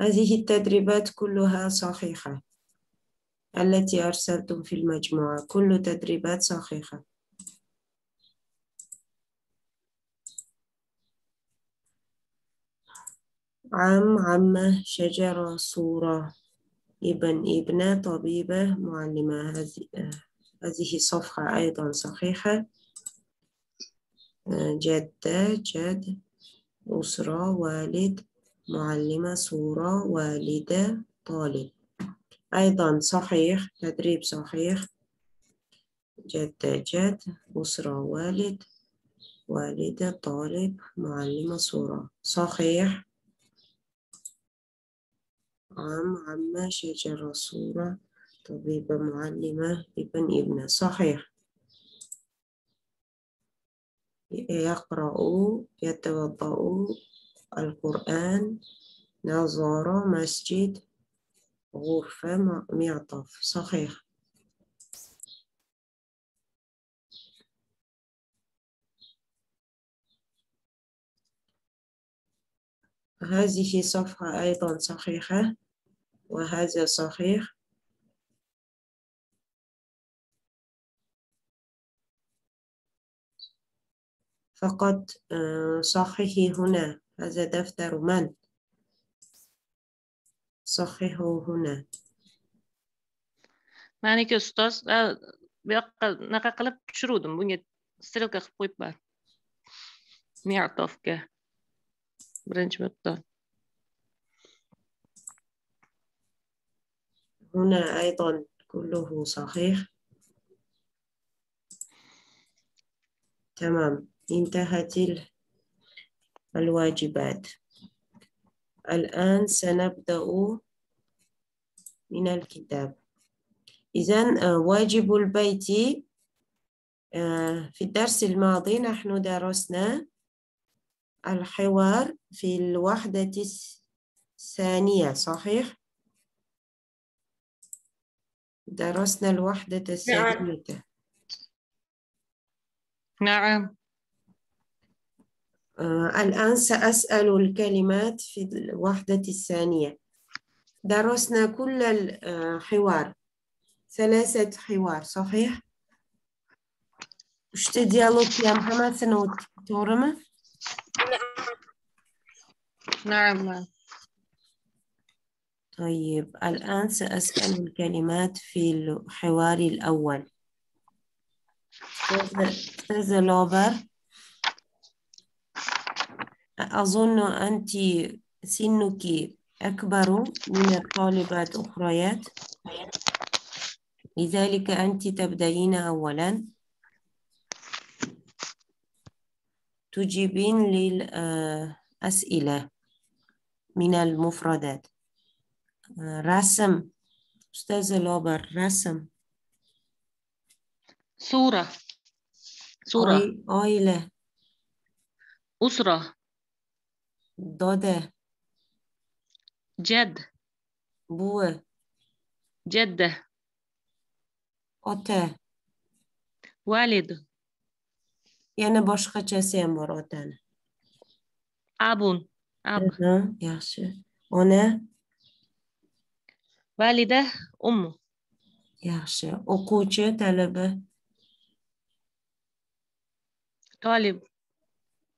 هذه التدريبات كلها صحيحة. التي أرسلتم في المجموعة كل تدريبات صحيحة. عم عمة شجرة صورة ابن ابنة طبيبة معلمة. هذه صفحة أيضا صحيحة. جدة جد أسرة والد. معلمة صورة والدة طالب. أيضا صحيح تدريب صحيح. جدة جد أسرة والد والدة طالب معلمة صورة. صحيح. عم عمة شجرة صورة طبيبة معلمة ابن ابنة. صحيح. يقرأ يتوضأ القرآن نظارة مسجد غرفة معطف صحيح. هذه صفحة أيضا صحيحة. وهذا صحيح. فقط آه، صححي هنا. هذا دفتر من؟ صحيح هنا مانيك أستاذ أه، بيق نقلب شرودم بني سرقة خبيبة ميعطفك برنش مقطع هنا أيضا كله صحيح. تمام. انتهت الواجبات. الآن سنبدأ من الكتاب. إذن واجب البيت في الدرس الماضي نحن درسنا الحوار في الوحدة الثانية صحيح؟ درسنا الوحدة الثانية. نعم. آه الآن سأسأل الكلمات في الوحدة الثانية. درسنا كل الحوار ثلاثة حوار صحيح؟ İşte diyalog yapmasını doğru mu? نعم. نعم. طيب الآن سأسأل الكلمات في الحوار الأول. أستاذة لوبر أظن أنت سنك أكبر من الطالبات الأخريات لذلك أنت تبدأين أولا. تجيبين للأسئلة من المفردات. رسم أستاذة لوبر رسم. صورة. صورة. أي- عائلة أسرة. Доде. Джед. Буе. Джедде. Ota. Valid. Yana boshqachasi ham bor otani. Abun. Ab. Yaxshi. Ona. Valida ummu. Yaxshi. O'quvchi talaba. Talib.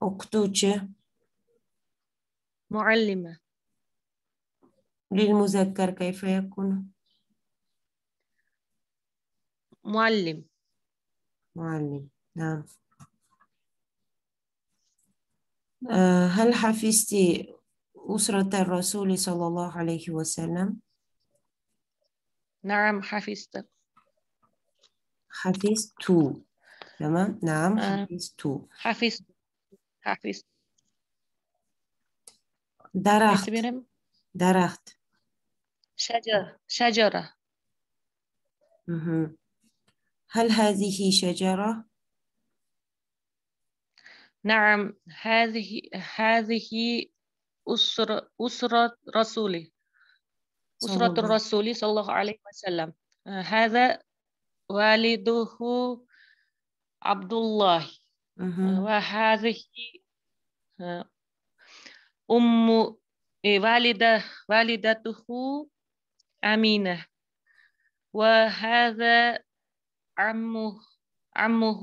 O'qituvchi. معلمة. للمذكر كيف يكون؟ معلم. معلم نعم. آه، هل حفظت أسرة الرسول صلى الله عليه وسلم؟ نعم حفظت. حفظت. تمام نعم آه. حفظت. حفظت. حفظت. درخت. درخت. شجرة شجرة. مهم. هل هذه شجرة؟ نعم هذه هذه أسرة أسرة رسولي. أسرة الرسول صلى الله عليه وسلم. هذا والده عبد الله. وهذه أم إيه، والدة والدته أمينة. وهذا عمه عمه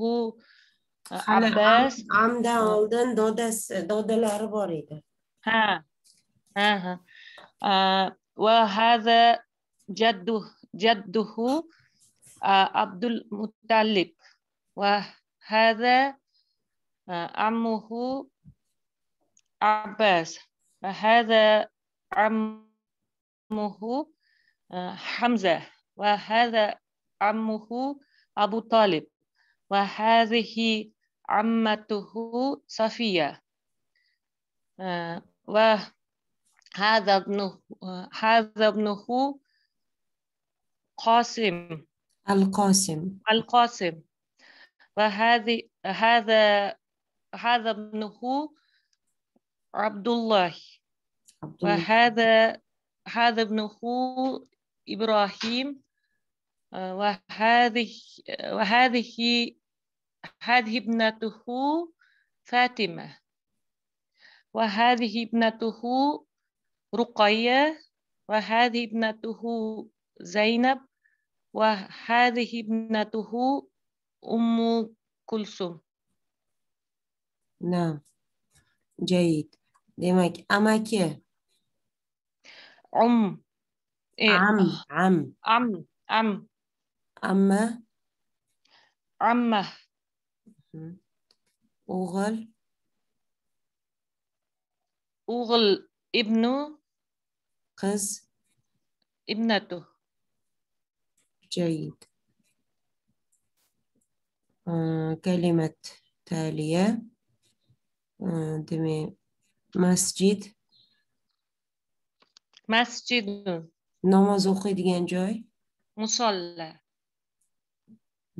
عباس. عمده aldın dodes dodeleri var idi. ها ها ها. آه وهذا جده جده آه عبد المطلب. وهذا آه عمه عباس وهذا عمه آه حمزة وهذا عمه أبو طالب وهذه عمته صفية. آه، وهذا ابنه هذا ابنه قاسم. القاسم. القاسم. وهذه هذا هذا ابنه عبد الله. عبد الله. وهذا هذا ابنه إبراهيم آه، وهذه وهذه هذه ابنته فاطمة. وهذه ابنته رقية. وهذه ابنته زينب. وهذه ابنته أم كلثوم. نعم. جيد. Demek amaki عم إيه، عم عم. عم عم amma عمة oğul أغل ابنه. kız ابنته. جيد. آه، كلمة تالية. آه، دمي masjid. Masjidun namoz o'qiydigan joy. Musolla.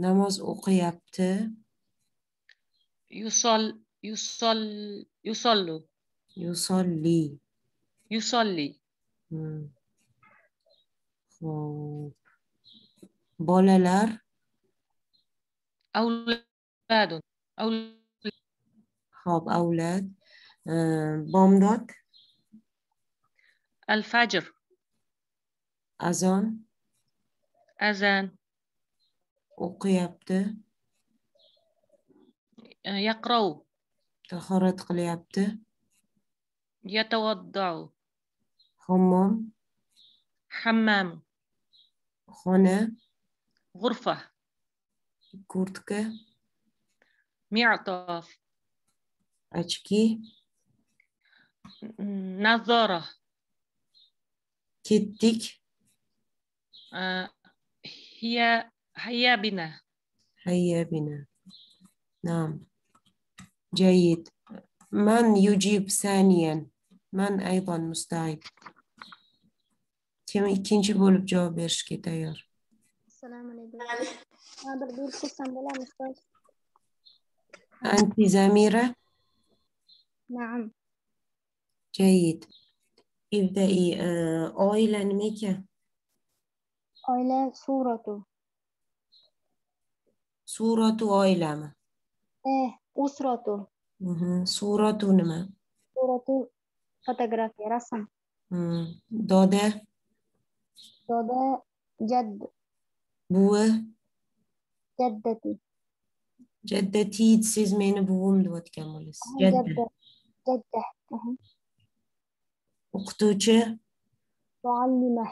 Namoz o'qiyapti. Yusol yusol yusollu. Yusolli. Yusolli. Hmm. Ho'p bolalar. Avladun. Avlad ho'p avlad. آه، bomdod الفجر azon أذان o'qiyapti يقرأ tahorat qilyapti يتوضع hammom حمام xona غرفة kurtka معطف ochki نظارة ketdik آه، هي هيا بنا هيا بنا نعم جيد من يجيب ثانيا من أيضا مستعد kim ikkinchi bo'lib javob berishga tayyor Assalomu alaykum. Ha, bir berib ko'rsam bo'ladimi ustoz? anti zamira Na'am. جيد ابدأي آه، oila nima ekan Oila suratu. suratu oilami Eh, usratu. Mhm, suratu nima Suratu fotografiya, rasm. Hmm, doda Doda jadd, buvi jaddati. jaddati siz meni buvim deyotgan bo'lasiz Ha, jadda Jadda. O'qituvchi Muallima.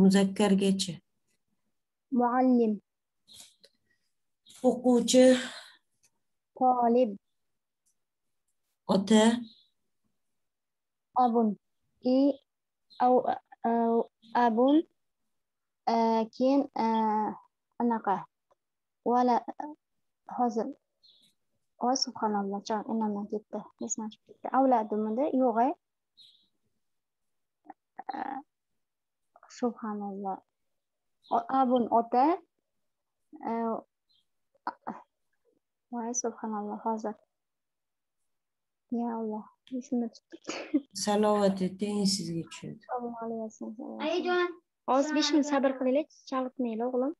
muzakkargacha Muallim. o'quvchi Talib. ota Abun. I abun keyin anaqa vala hozir voy subhanalloh jon enomdan ketdi esdan chiqib ketdi. Avladimida yo'q e subhanalloh. Abun ota. Voy subhanalloh hozir. Ya alloh esimdan chiqib ketdi salovat eting sizga tushadi. Ayajon. Hozir besh minut sabr qilinglar, chalg'itmanglar o'g'lim.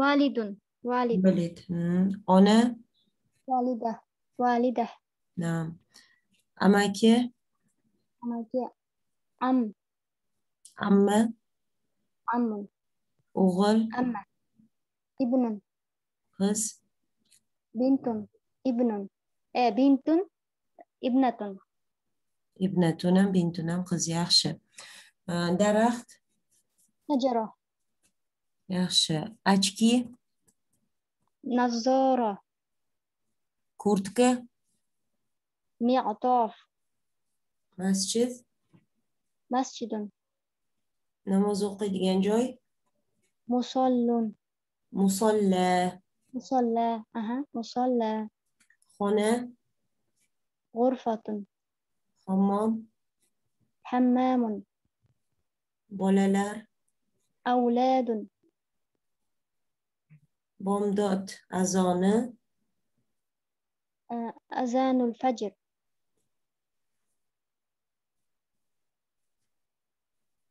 Validun, valid, valid Hmm, ona valida, valida, nam amaki? Amaki am. Amma amun o'g'il? Amma ibnun. Qiz? Bintun ibnun. E bintun ibnatun. Ibnatun ham bintun ham qiz yaxshi. Daraxt? Shajara yaxshi. Ochki nazora كورتكا معطاف مسجد مسجد نماز وقت ديان جوي مصلى مصلى أها مصلى خنا غرفة حمام حمام بولالار أولاد بومدوت أزانه آه، أذان الفجر.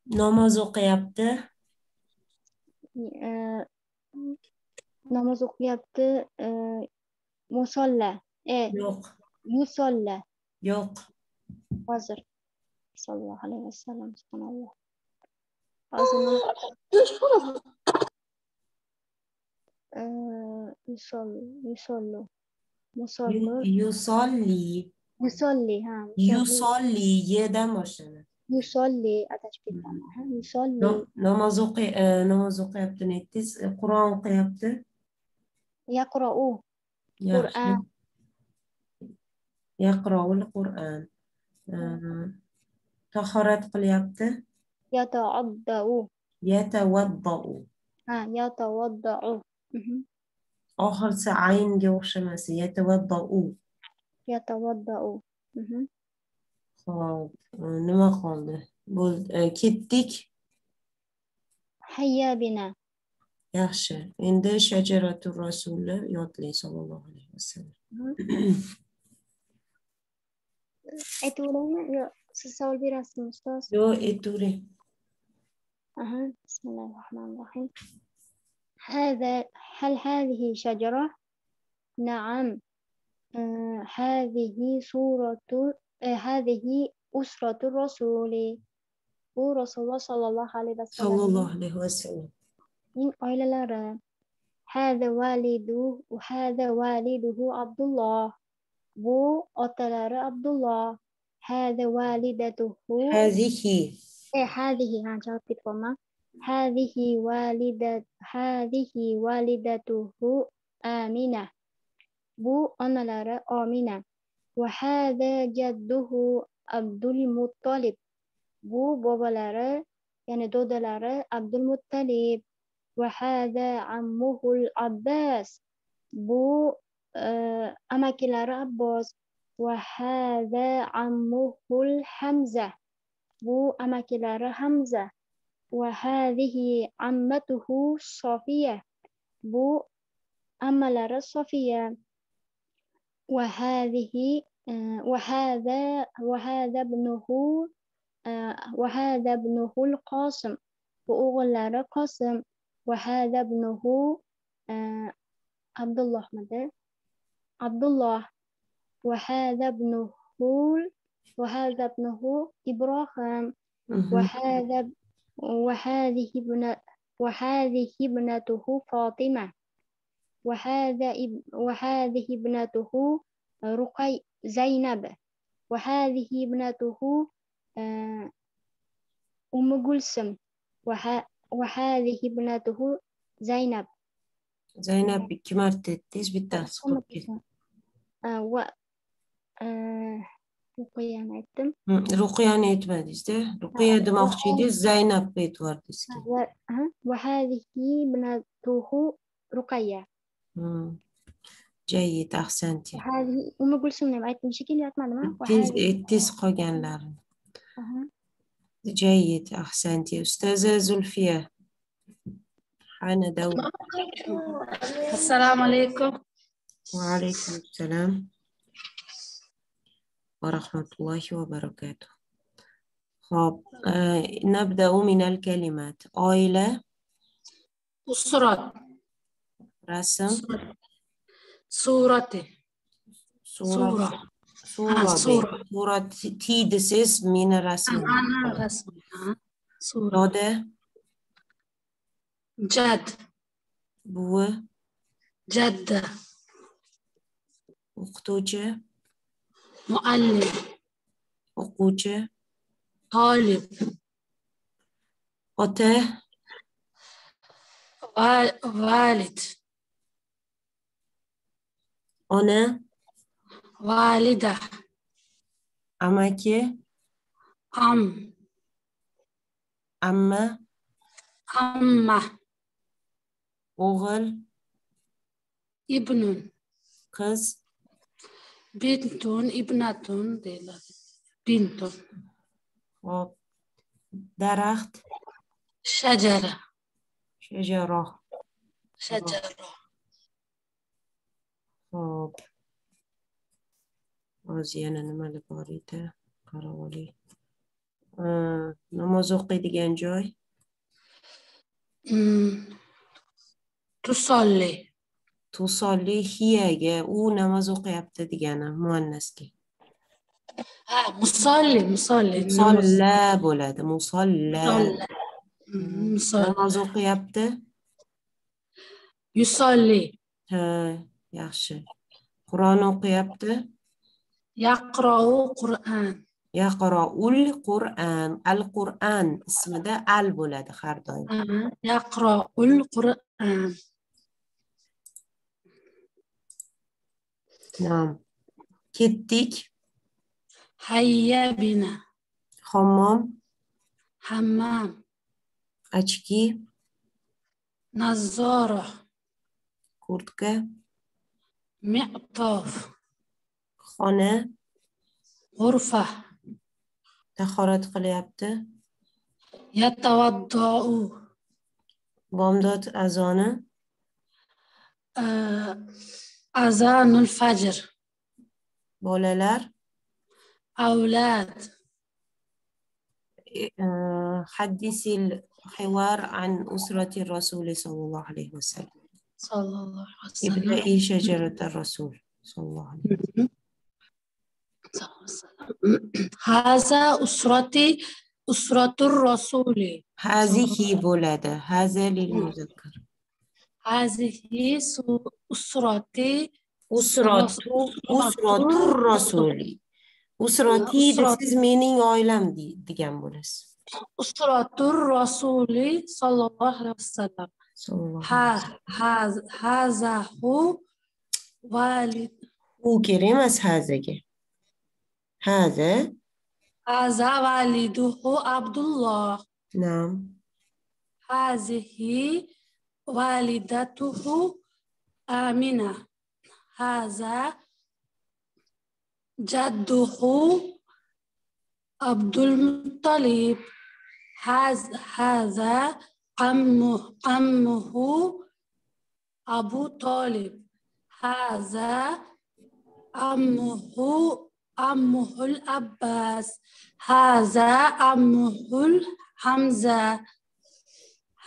نماز قيابته آه، نماز قيابته آه، إيه، مصلى. يوق. يصلى يوق. وزر صلى الله عليه وسلم. سبحان الله. يصلوا يصلوا يصلي. يصلي ها يصلي يدا مشان يصلي اتش بيتا يصلي. نماز قي آه، نماز قيبت نتيس قرآن قيبت يقرأ القرآن آه، يقرأ القرآن. تخرت قيبت يتوضأ يتوضأ ها يتوضأ oxirisi aynga o'xshamasi yatavaddau yatavaddau ho'p mhm. e, nima qoldi? Bo'ldi e, ketdik. Hayya bina yaxshi. Endi shajaratu rasuli yodlang sallallohu alayhi vasallam. Mhm. Aytaveraymi yo siz savol berasizmi ustoz? Yo'q aytavering aha bismillahi rohmanir rohim هذا هل هذه شجرة؟ نعم آه هذه سورة آه هذه أسرة الرسول bu Rasulullah sallallohu alayhi vasallam sallallohu alayhi vasallam ning oilalari hada validu hada validuhu Abdullah bu otalari Abdullah hada validatuhu hazihi eh hadihi ha javob ketibman هذه walidat هذه والدته Amina. Bu onalari Amina va hada jadduhu Abdul Muttalib. Bu bobolari ya'ni do'dalari Abdul Muttalib. Va hada ammuhul Abbas. Bu eh, amakilari Abbos. Va hada ammuhul Hamza. Bu amakilari Hamza. وهذه عمته صوفيا بو أمل صوفيا وهذه وهذا وهذا ابنه وهذا ابنه القاسم. بأغلى قاسم. وهذا ابنه عبد الله مدى عبد الله. وهذا ابنه وهذا ابنه إبراهيم. وهذا وهذه ابن وهذه ابنته فاطمة. وهذا اب وهذه ابنته رقي زينب. وهذه ابنته آه، أم كلثوم. وه- وهذه ابنته زينب. zaynab ikki marta aytdingiz bittasi أم qolib ketdi كلثوم. آه، و آه، Rukiyan aytdim. Rukiyan aytmadingiz-da? Rukiya demoqchi edingiz, Zainab aytvardingiz. Va hadihi mana tuhu جيد أحسنتي. هذه وما قول سنم عيتم شكل يعتم على ما قوغان لار جيد أحسنتي أستاذة زلفية حانا دو السلام عليكم وعليكم السلام ورحمة الله وبركاته. خب آه، نبدأ من الكلمات. عائلة أسرة رسم. صورة صورة صورة صورة آه، صورة. صورة تي دسيس من الرسم أنا رسم. ها صورة جد. بو جدة أختوچه muallim o'quvchi. tolib ota. valid ona. valida amaki. am amma. amma o'g'il. ibnun qiz. bintun ibnatun deyiladi. Bintun hop daraxt? Shajara. Shajaro shajaro hop hozir yana nimalar bor edi? Qarab oling namoz o'qiydigan joy? Mm. Tusolli. tu hiyaga u namoz o'qiyapti degani muannasga ha musolli musolli. Musolla bo'ladi mm, musolla. Namoz o'qiyapti? Yusolli. Ha yaxshi. Qur'on o'qiyapti? Yaqrou qur'an. Yaqroul qur'an. Al qur'an ismida al bo'ladi har doim. Yaqroul qur'an. Nam. Ketdik. Hayya bina. Hammom. Hammam. Очки. Назора. Куртка. Мятов. Хона. Гурфа. Тахорат кылыпты. Ятаваддау. Бомдот азоны. أذان الفجر. bolalar أولاد. آه، حدثي الحوار عن أسرة الرسول صلى الله عليه وسلم. صلى الله عليه وسلم. شجرة الرسول صلى الله عليه وسلم. صلى الله عليه وسلم. هذا أسرتي أسرة الرسول. هذه بولادة. هذا للمذكر. هذه سو- أسرتي أسرة أسرة الرسول أسرتي this أسرة. is meaning oilam de- degan bo'lasiz أسرة الرسول صلى الله عليه وسلم صلى الله عليه ها- وسلم. ها- هذا هو والد u kerak emas hazaga هذا هذا والده عبد الله نعم هذه والدته آمنة. هذا جده عبد المطلب. هذا عمه عمه أبو طالب. هذا عمه عمه العباس. هذا عمه الحمزة.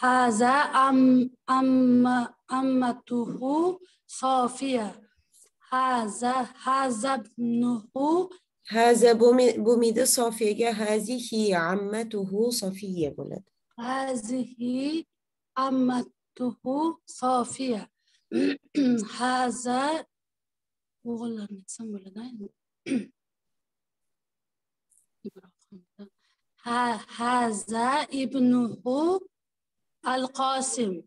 هذا عم عم عمته صافية. هذا هذا ابنه هذا بومي- بوميده صافية. هذه عمته صفية بولد. هذه عمته صافية. هذا والله هذا ابنه القاسم.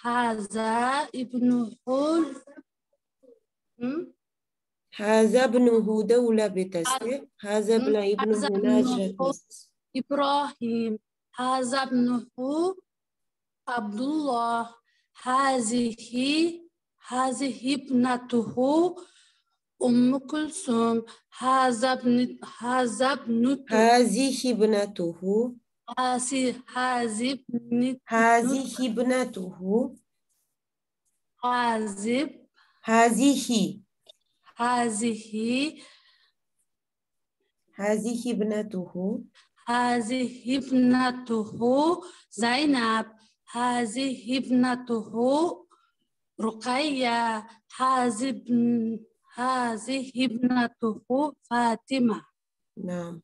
هذا ابنه ال- م? هذا ابنه دولة بتسع؟ هذا ابن ابنه. ناجرة إبراهيم. هذا ابنه عبد الله هذه هذه ابنته أم كلثوم. هذا ابن هذا ابنته هذه ابنته هذه هذه ابن هذه ابنته. هذه هذه. هذه هذه ابنته. هذه ابنته زينب. هذه ابنته رقية. هذه ابنته فاطمة. نعم.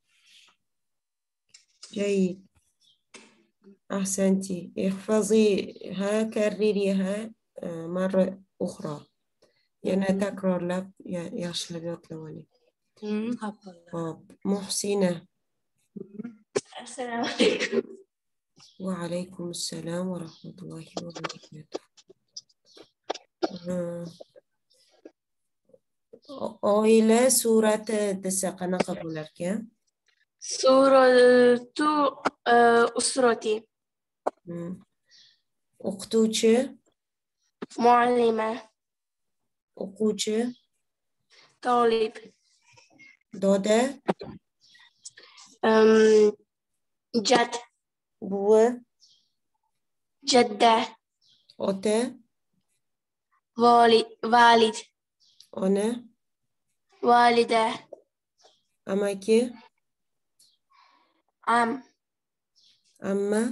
جيد. أحسنتي احفظيها كرريها آه، مرة أخرى يعني تكرار لب حفظ. طب محسنة السلام عليكم وعليكم السلام ورحمة الله وبركاته آه. Oila surat desaqana qabularkan. سورة آه، أسرتي. o'qituvchi muallima. O'quvchi. Tolib. Doda um, jad. Buvi jadda. Ota Vali, valid. Ona valida. Amaki. Am. Amma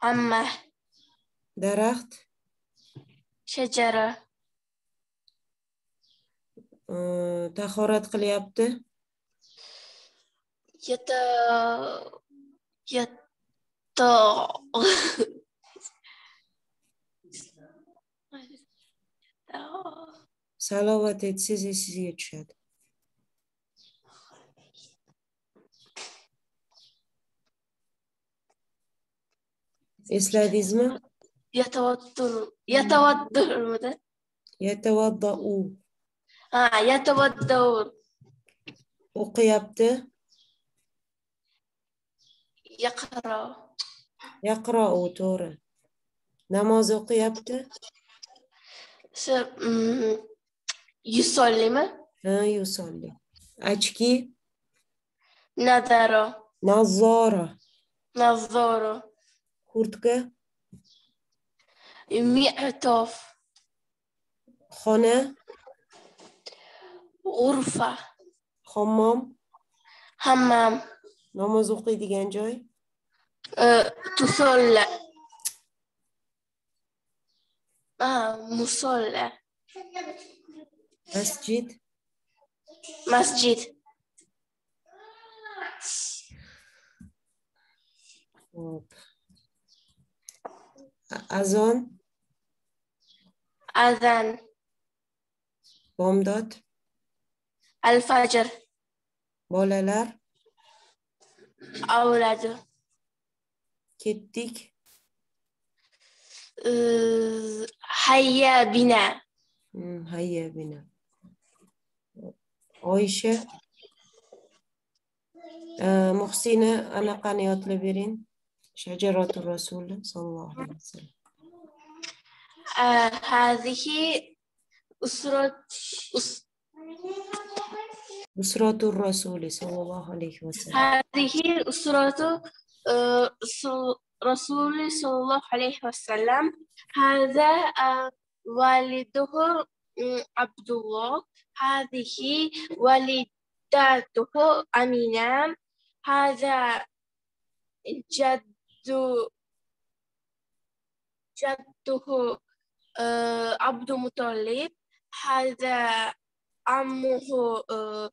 amma. Daraxt. Shajara. Tahorat qilyapti. Yata yata. Salovat etsiz, esingizga tushadi. esladingizmi yatavaddurmidi yatavaddau ha yatavaddau o'qiyapti? Yaqro yaqrou to'g'ri. Namoz o'qiyapti? Shu mm-hmm. yuz sonlimi ha yuz sonli очки Назаро. nazoro. Назаро. كورتك يمي عطف خونة غرفة خمام حمام نوم زوقي ديگان جوي تصول مصول مسجد مسجد Okay. azon? Azan. Bomdod? Al fajr bolalar? Avladi. Ketdik. Hayya bina. Hmm, hayya bina. Oysha muhsina anaqani yodlab bering. Shajaratul Rasul sallallohu alayhi vasallam. أه، هذه أسرة أس... Usratul Rasul sallallohu alayhi vasallam. هذه أسرة صل- رسول صلى الله عليه وسلم هذا أه، والده عبد الله هذه والدته أمينة هذا جد جده أه، عبد مطلب. هذا عمه أه،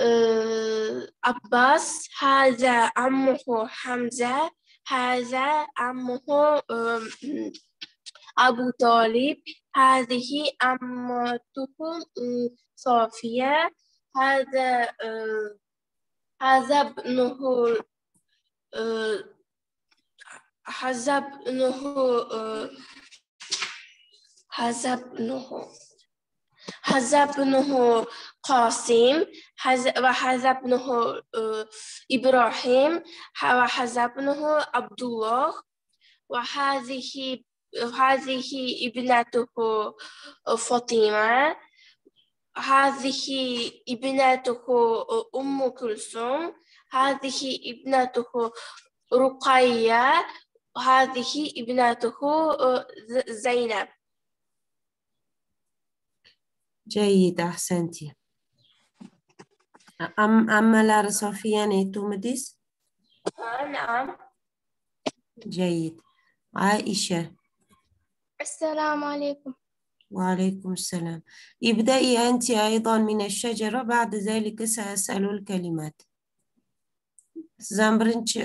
أه، عباس. هذا عمه حمزة. هذا عمه أبو طالب. هذه عمته صافية. هذا هذا ابنه ابنه أه، هذا ابنه هذا ابنه قاسم ابنه آه، إبراهيم وهذا ابنه عبد الله وهذه هذه ابنته فاطمة هذه ابنته أم كلثوم هذه ابنته رقية هذه ابنته آه، ز- زينب. جيد أحسنتي. أم أمالار صافية تومديس؟ آه، نعم. جيد. عائشة. السلام عليكم. وعليكم السلام. ابدأي أنت أيضا من الشجرة بعد ذلك سأسأل الكلمات. Sizden birinchi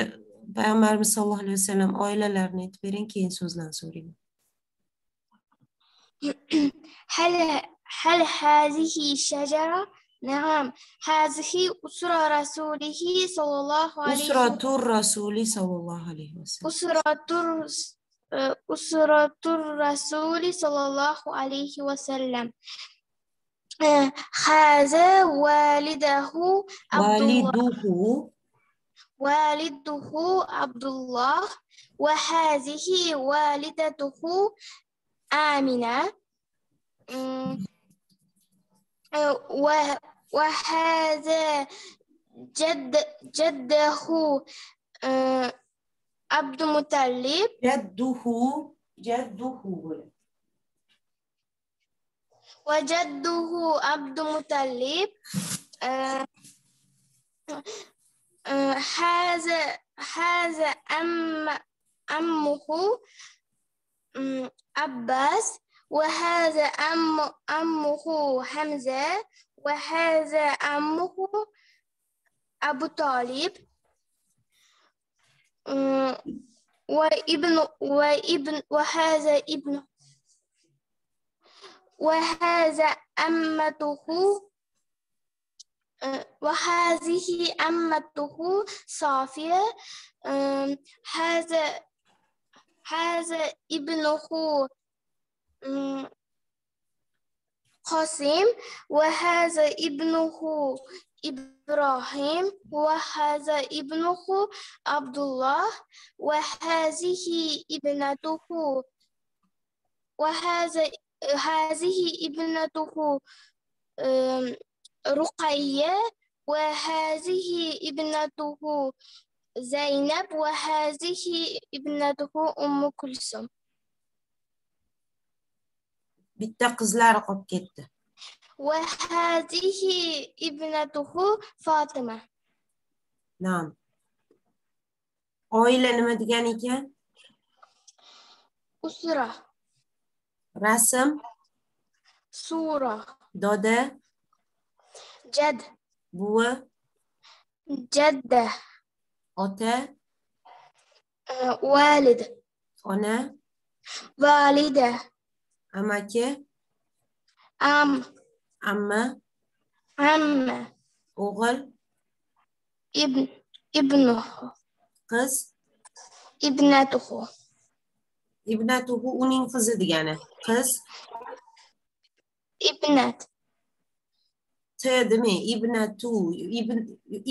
Payg'ambarimiz sallallohu alayhi vasallam oilalarni aytib bering, keyin so'zdan so'rayman. هل هل هذه شجرة؟ نعم هذه أسرة رسوله صلى الله عليه وسلم Usratur Rasuli sallallohu alayhi vasallam. أسرة الرس- آه، أسرة الرسول صلى الله عليه وسلم آه، هذا والده عبد الله Waliduhu والده عبد الله وهذه والدته آمنة. وهذا جد جده آه، عبد المطلب. jadduhu jadduhu وجده عبد المطلب آه، هذا هذا أم أمه أم، عباس وهذا أم أمه حمزة وهذا أمه أبو طالب. وابن وابن وهذا ابن وهذا أمته وهذه أمته صافية. هذا هذا ابنه قاسم. وهذا ابنه إبراهيم. وهذا ابنه عبد الله وهذه ابنته وهذا هذه ابنته رقية وهذه ابنته زينب وهذه ابنته أم كلثوم bitta qizlar qolib ketdi. وهذه ابنته فاطمة Naam. Oila nima degan ekan? أسرة Rasm, صورة doda, جد بو جدة أتا والد أنا والدة أماك أم أما أم أغل ابن ابن ابنه قز ابنته ابنته أنين قزد يعني قز ابنت demi ibnatu ibn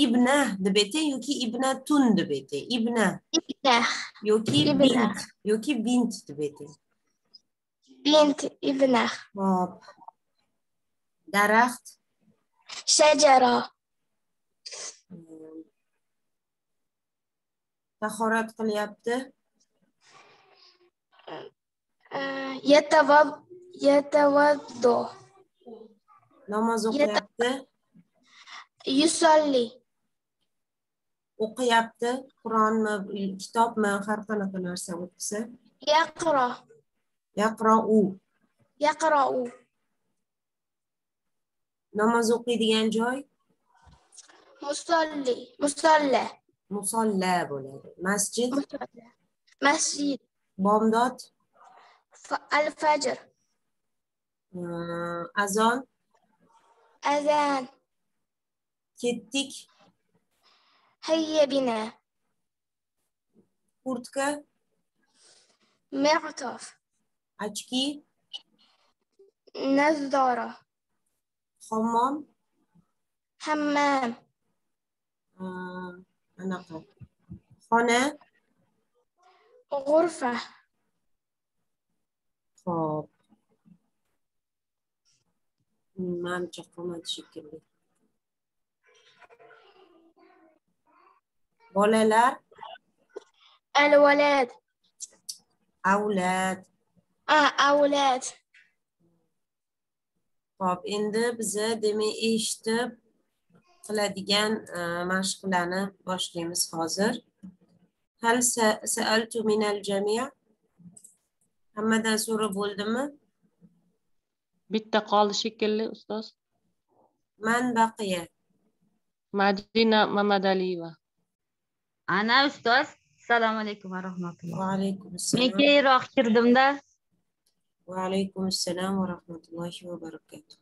ibna deb aytang yoki ibnatun deb aytang ibna ibna yoki bint yoki bint deb aytang bint ibna hop. Daraxt. Shajara tahorat qilyapti. Yatavaddo namoz o'qiyapti. Yuz ellik o'qiyapti. Qur'onmi kitobmi har qanaqa narsa o'qisa. Yaqro. Yaqro u. Yaqro u. Namoz o'qiydigan joy? Musolli. Musolla. Musolla bo'ladi. Masjid? Masjid. Bomdod? Al fajr azon? أذان Kettik. هيا بنا Kurtka. معطف Очки. نظارة Hammam. حمام آه، أنا أقرأ. خانة. غرفة manimcha qolmadi shekilli bolalar? Al valad avlad avlad ho'p endi biza demak eshitib qiladigan e, mashqlarni boshlaymiz hozir. Hal saaltu minal jamia. Hammadan so'rab bo'ldimi? Bitta qoldi shekilli ustoz من بقي؟ madina mamadaliyeva ana ustoz assalomu alaykum va rahmatulloh وعليكم men السلام keyinroq kirdimda وعليكم السلام ورحمة الله وبركاته.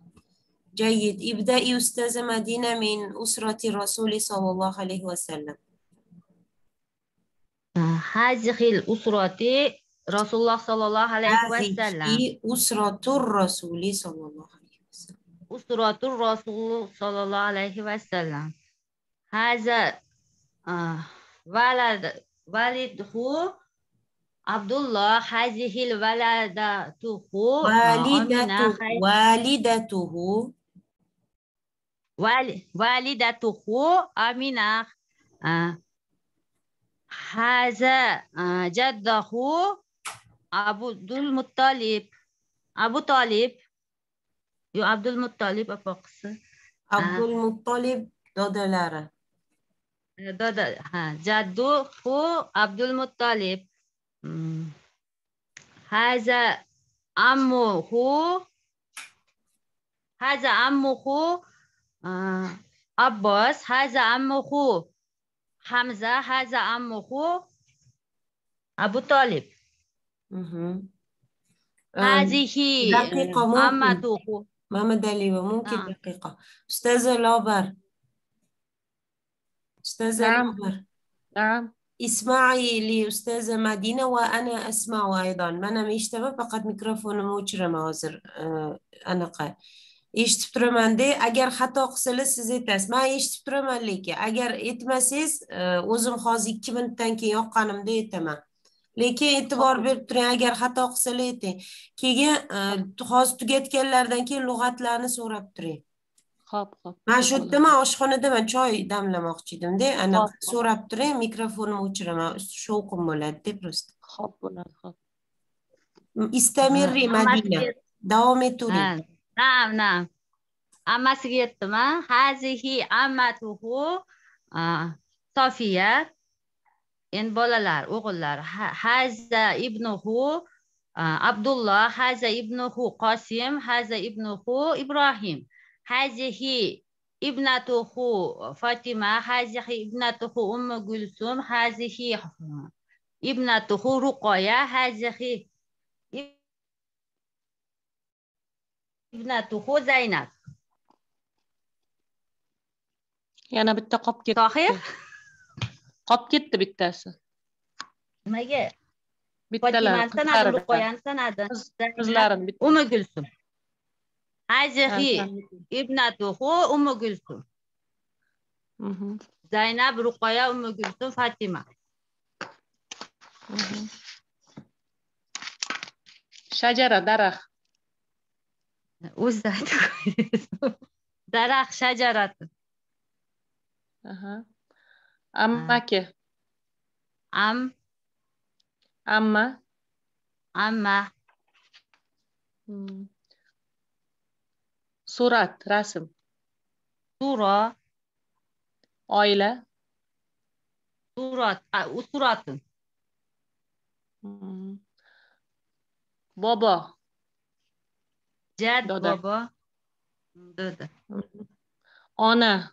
جيد. ابدأي أستاذة مدينة من أسرة الرسول صلى الله عليه وسلم. هذه الأسرة رسول الله صلى الله عليه وسلم هذه أسرة الرسول صلى الله عليه وسلم. أسرة الرسول صلى الله عليه وسلم. هذا آه، ولد والده عبد الله هذه الولدته والدته والدته. وال- والدته أمينة. آه، هذا abdul muttolib abu Talib. yo abdul muttolib opoqisi abdul muttolib dodalari Dada, ha jaddu hu abdul muttolib hmm. haza ammu hu. Haza ammuhu hu. Abbas, haza ammuhu hamza haza ammuhu abu Talib. مهم. آم، هذه دقيقة ممكن. عمته ماما دليوة ممكن نعم. دقيقة أستاذة لوبر أستاذة نعم. لوبر نعم اسمعي لأستاذة مدينة وأنا أسمع أيضا أنا مش تمام فقط mikrofonu o'chiraman hozir Ee, anaqa eshitib turaman-da agar xato qilsangiz siz aytasiz man eshitib turaman lekin agar aytmasangiz e, o'zim hozir ikki minutdan keyin yoqqanimda aytaman lekin e'tibor berib turing agar xato qilsalar ayting keyin e, hozir tugatganlaridan keyin lug'atlarni so'rab turing. Ho'p ho'p man shu yerda man oshxonadaman choy damlamoqchi edimda ana so'rab turing mikrofonimni o'chiraman shovqin bo'ladida просто. Ho'p bo'ladi ho'p istamirri madina. davom etavering nam nam. Ammasiga yetdim a hazihi ammatuhu sofiya. Endi bolalar o'g'illar Ha- haza ibnuhu a, abdulloh haza ibnuhu qosim haza ibnuhu ibrohim hazihi ibnatuhu fatima hazihi ibnatuhu ummu gulsum hazihi ibnatuhu ruqoya hazihi ibnatuhu zaynab Yana bitta qolib ketdi bittasi. Nimaga? Bittalar sanadi ruqoyani sanadi qizlarini umi gulsum. Hajihi ibnatuhu umi gulsum. Mhm. Zaynab ruqoya umi gulsum fatima. Mhm. Shajara daraxt o'zida daraxt shajarasi Ammaki, am amma. amma Hmm. Surat, rasm. sura Oila. surat a, u surati Hmm. Bobo. jad Doda. bobo doda. Ona.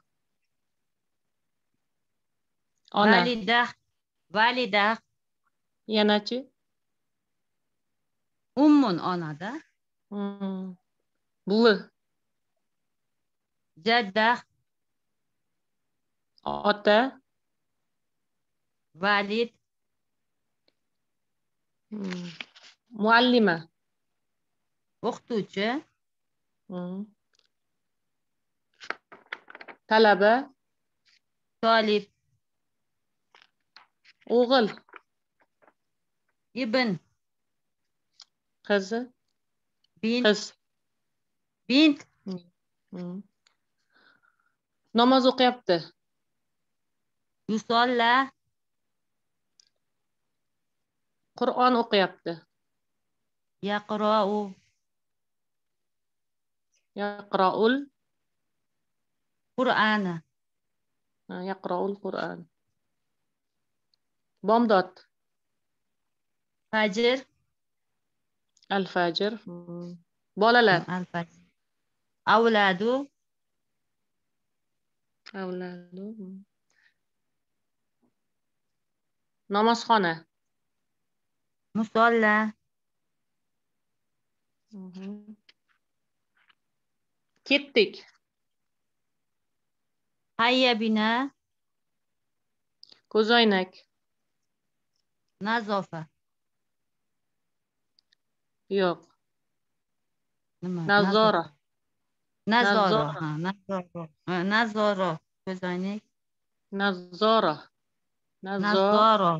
Ona. valida valida Yanachi? ummun onada Hmm. Buvi. jadda Ota. valid Hmm. Muallima. o'qituvchi Hmm. Talaba. tolib O'g'il. ibn Qizi. bint Qiz. bint Hmm. Namoz o'qiyapti. yusolla Qur'on o'qiyapti. yaqrou Yaqra'ul. qur'ana Ha, Yaqra'ul Qur'an. Bomdod. fajr Al-Fajr. Hmm. bolalar Alfa. Avladu. avladu namozxona Musalla. Mhm. ketdik Hayya bina. ko'zoynak nazofa yo'q nima nazora nazora nazora nazora ko'zoynak nazora nazora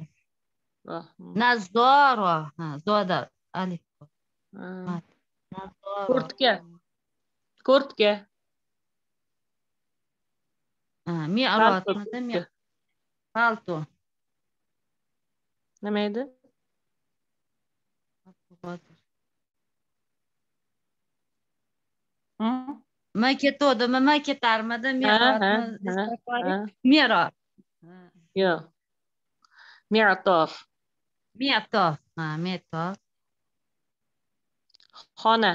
nazora zoda alif kurtka kurtka mi'rot palto nima edi man ketuvdimi man ketarmidi mero yo'q meratov metov ha metov xona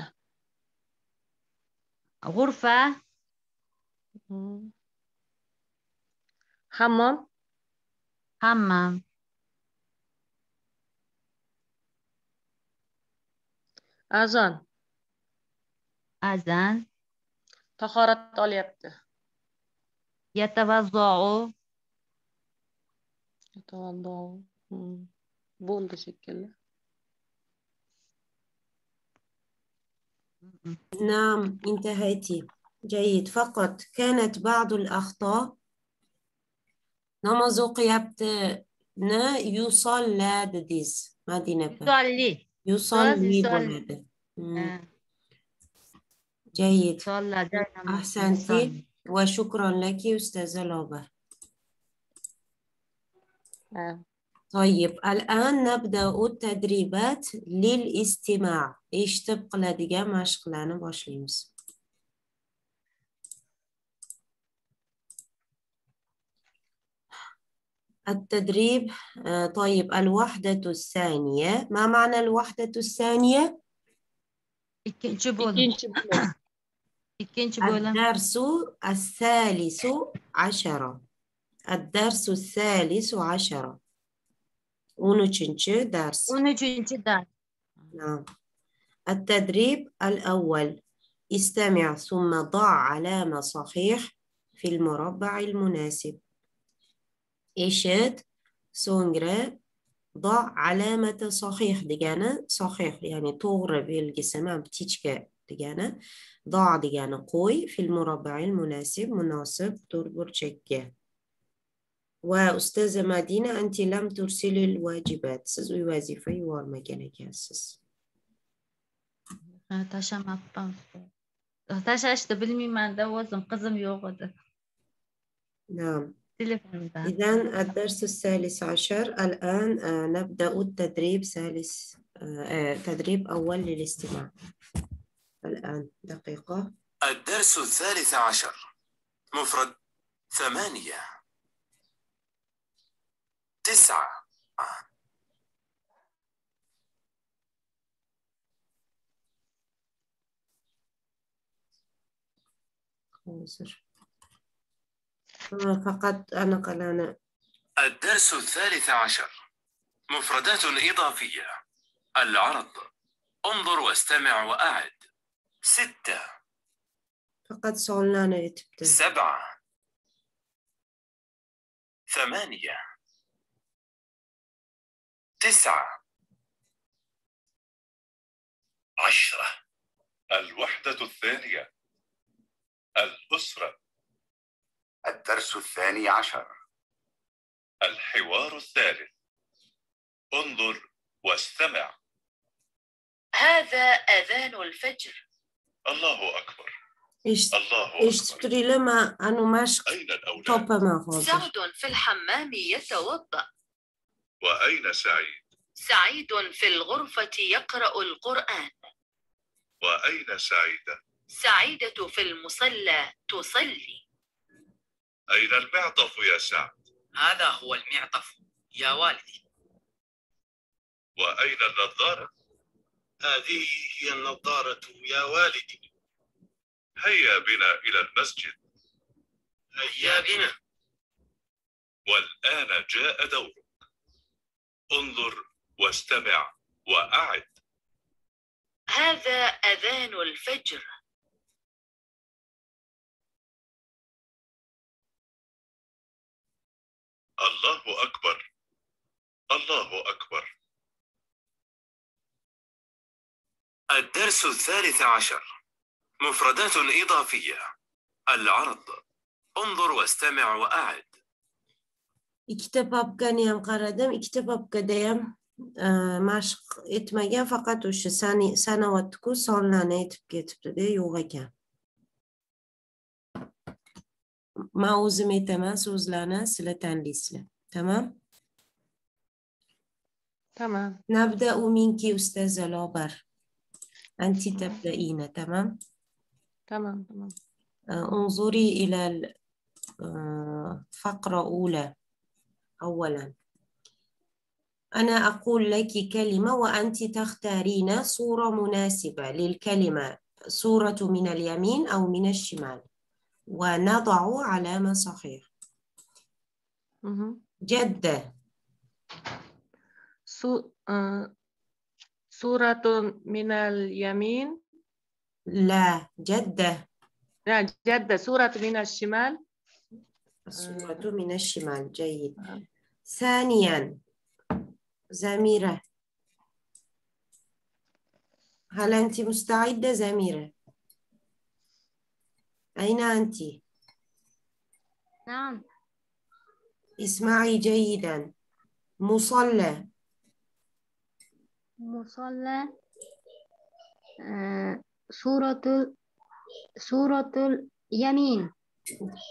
g'urfa hammom Hammom. azon Azan. tahorat olyapti Yatavazza'u. Tavoddo. Hmm. bo'ldi shekilli نعم انتهيتي جيد فقط كانت بعض الأخطاء namaz o'qiyaptini yusalla dedingiz madina opa Yusolli. yusolli yusolli. bo'ladi Hmm, Ha, جيد Solla. أحسنتي وشكرا لك أستاذة لوبر Ha. طيب الآن نبدأ التدريبات للاستماع eshitib qiladigan mashqlarni boshlaymiz التدريب آه، طيب الوحدة الثانية. ما معنى الوحدة الثانية؟ الدرس الثالث عشر الدرس الثالث عشر ونشنش درس 13 dars. نعم. التدريب الأول. استمع ثم ضع علامة صحيح في المربع المناسب. eshit so'ngra do alamati sohih degani sohih ya'ni to'g'ri belgisi mana ptichka degani do degani qo'y fil murabbail munasib munosib to'rtburchakka va ustaza madina anti lam tursilil vajibat siz uy vazifa yubormagan ekansiz. Tashlamabman tashlashni bilmaymanda o'zim qizim yo'q edi. إذا الدرس الثالث عشر الآن آه، نبدأ التدريب ثالث آه، آه، تدريب أول للاستماع. الآن دقيقة. الدرس الثالث عشر مفرد ثمانية. تسعة. حاضر. فقط أنا قلنا الدرس الثالث عشر. مفردات إضافية. العرض. انظر واستمع وأعد. ستة. فقط تبدأ. سبعة. ثمانية. تسعة. عشرة. الوحدة الثانية. الأسرة. الدرس الثاني عشر. الحوار الثالث. انظر واستمع. هذا أذان الفجر. الله أكبر. الله توبة ما حاضر سعد في الحمام يتوضأ. وأين سعيد؟ سعيد في الغرفة يقرأ القرآن. وأين سعيدة؟ سعيدة في المصلى تصلي. أين المعطف يا سعد. هذا هو المعطف. يا والدي. وأين النظارة؟ هذه هي النظارة يا والدي. هيا بنا إلى المسجد. هيا بنا. والآن جاء دورك. انظر واستمع وأعد. هذا أذان الفجر. الله أكبر. الله أكبر. الدرس الثالث عشر. مفردات إضافية. العرض. انظر واستمع وأعد. إكتب ابكانيام قردم. إكتب ابكاديم mashq etmagan faqat o'sha sanavatku sonlarni aytib ketibdida yo'q ekan man o'zim aytaman so'zlarni sizlar tanlaysizlar tamam تمام؟ نبدأ منك أستاذة لوبر أنت تبدأين تمام؟ تمام تمام. آه، انظري إلى ال- آه، فقرة أولى أولا. أنا أقول لك كلمة وأنت تختارين صورة مناسبة للكلمة صورة من اليمين أو من الشمال. ونضع علامة صحيح. جدة. سو... آه، سورة من اليمين. لا جدة. لا جدة. سورة من الشمال. صورة من الشمال. جيد. آه. ثانيا. زميرة. هل أنت مستعدة زميرة؟ أين أنت؟ نعم. اسمعي جيدا. مصلى. مصلى. آه، سورة سورة اليمين.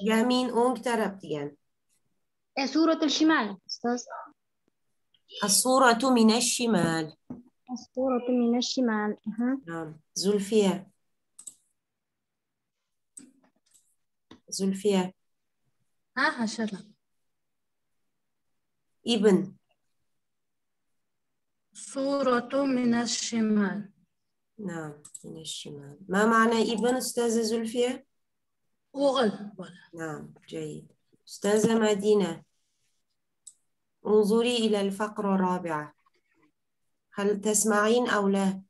يمين أونك تربتين آه، سورة الشمال. أستاذ. الصورة من الشمال. سورة من الشمال. نعم. زلفية زلفية. ها هشرة ابن. صورة من الشمال. نعم من الشمال. ما معنى ابن أستاذة زلفية؟ وغل نعم جيد. أستاذة مدينة انظري إلى الفقرة الرابعة. هل تسمعين أو لا؟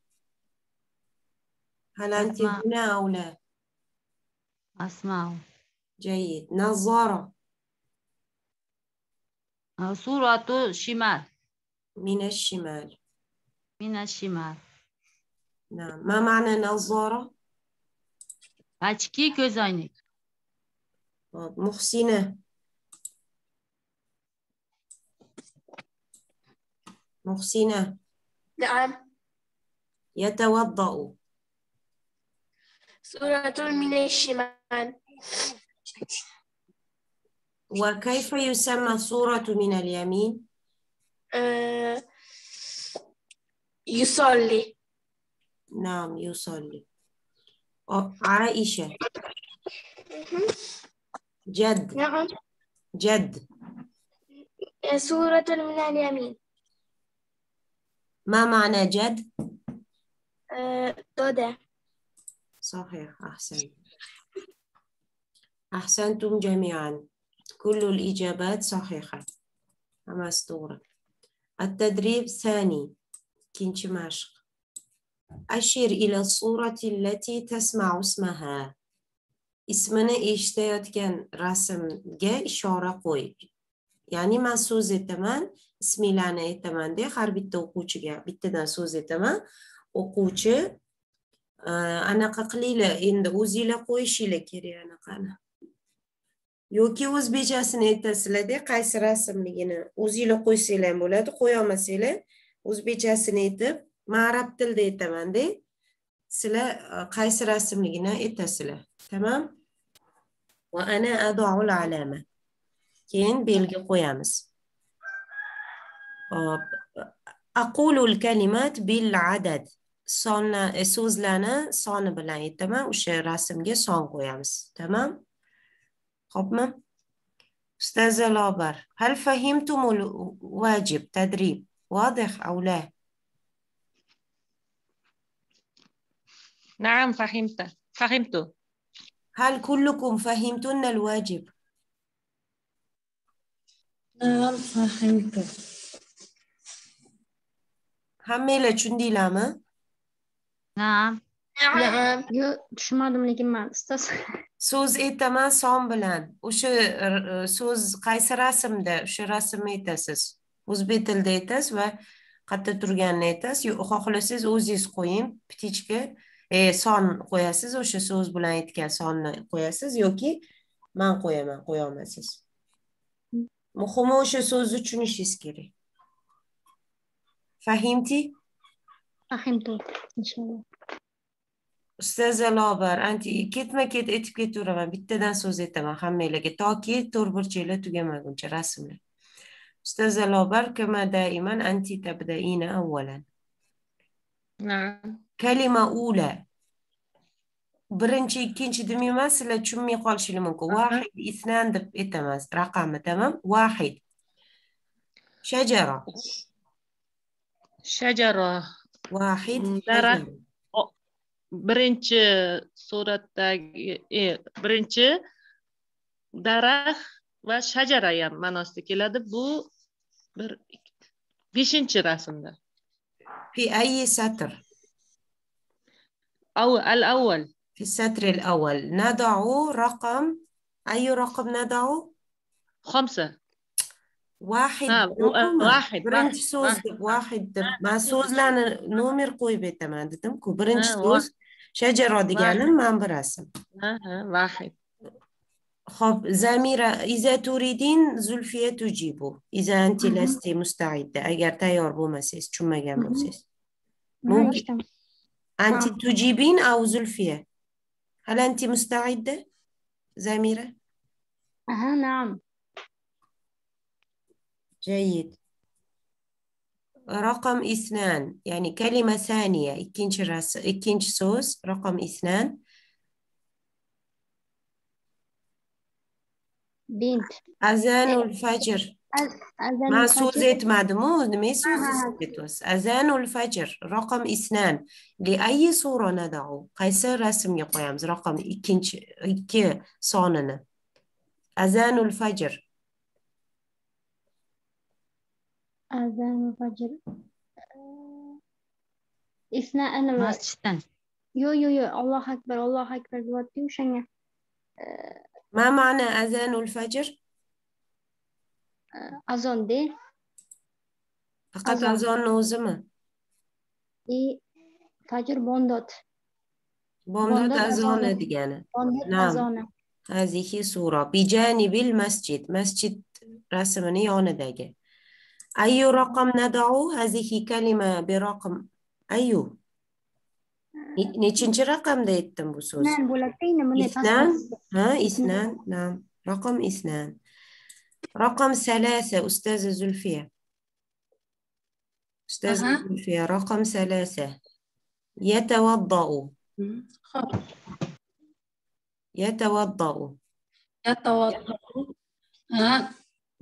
هل أنت. هنا أو لا؟ أسمع. جيد. نظارة. آه، سورة شمال. من الشمال. من الشمال. نعم. ما معنى نظارة؟ Göz aynak. طب محسنة. محسنة. نعم. يتوضأ. سورة من الشمال. وكيف يسمى الصورة من اليمين؟ آه، يصلي. نعم يصلي. عائشة. جد. نعم. جد. سورة من اليمين. ما معنى جد؟ آه، دودة صحيح أحسنت. أحسنتم جميعا كل الإجابات صحيحة مسطورة التدريب الثاني كنش ماشق أشر إلى الصورة التي تسمع اسمها اسمنا eshitayotgan rasmga ishora qo'y ya'ni man so'z aytaman isminglarni aytamanda har bitta o'quvchiga bittadan so'z aytaman o'quvchi e, anaqa qilinglar endi o'zinglar qo'yishinglar kerak anaqani yoki o'z bejasini aytasizlarda qaysi rasmligini o'zinglar qo'ysanglar ham bo'ladi qo'yolmasanglar o'z bejasini aytib man arab tilida aytamanda sizlar e, qaysi rasmligini aytasizlar tamom va ana adoul alama keyin belgi qo'yamiz. Hop. Aqulul kalimat bil adad. Sonni e, so'zlarni soni bilan aytaman o'sha rasmga son qo'yamiz tamom ho'pmi أستاذة لابر هل فهمتم الواجب؟ تدريب. واضح أو لا؟ نعم فهمت. فهمت. هل كلكم فهمتن الواجب؟ نعم فهمت. هميلة tushundilarmi نعم. نعم. Yo, tushunmadim lekin man ustoz. So'z aytaman son bilan. O'sha e, e, so'z qaysi rasmda? O'sha rasmni aytasiz. O'zbek tilida aytasiz va qayerda turganini aytasiz. Yo- xohlasangiz o'zingiz qo'ying. Птичка e, son qo'yasiz. O'sha so'z bilan aytgan sonni qo'yasiz yoki man qo'yaman qo'ya olmasiz muhimi o'sha so'zni tushunishingiz kerak. Fahimti Fahimtu. Inshaalloh. ustaz ustazalovar anti ketma ket aytib ketaveraman bittadan so'z aytaman hammanglarga toki to'rtburchaklar tugamaguncha rasmlar. Ustazalovar kama daiman anti tabdaina avvalan. Kalima ula. Birinchi ikkinchi demayman sizlar tushunmay qolishinglar mumkin. Vahid isnan deb aytamiz raqamni tamam? Vahid. Shajara. Shajara. Vahid daraxt shajara. birinchi suratdagi e, birinchi daraxt va shajara ham ma'nosida keladi bu bir ikkita beshinchi rasmda في أي سطر أو الأول في السطر الأول نضع رقم أي رقم نضع خمسة واحد ها، رقم واحد، برنج واحد، سوز واحد. دب واحد دب ما سوز لنا نومر قوي بيتما دتمكو برنج ها، سوز شجرة ديجانا ما برسم ها ها واحد خب زميرة إذا تريدين زلفية تجيبه إذا أنت مهم. لست مستعدة أجر تيار بومسيس شو ما جنب مهم. بوسيس Nima جيد رقم اثنان يعني كلمة ثانية إكينش راس إكينش سوس رقم اثنان Bint. أذان الفجر Azan مع al-fajr. سوزيت مادمو مي سوزي آه. سوزيتوس أذان الفجر رقم اثنان لأي صورة ندعو قيس رسم يقيمز رقم إكينش إكي صاننا أذان الفجر azan fajr isna nima masjiddan yo'q yo'q yo'q allohu akbar allohu akbar deyaptiyu o'shanga ma ma'na azanul fajr azonda faqat azonni o'zimi и fajr bomdod bomdod azoni degani bomdod azoni hazihi sura bijanibil masjid masjid rasmini yonidagi أي رقم ندعو هذه كلمة برقم أي نيتشنش رقم ده يتم بسوس Isnan bo'ladi-da, bunday اثنان past-past. ها اثنان نعم رقم اثنان رقم ثلاثة أستاذة زلفية أستاذة أها. زلفية رقم ثلاثة يتوضأ خب يتوضأ yatawaddo ha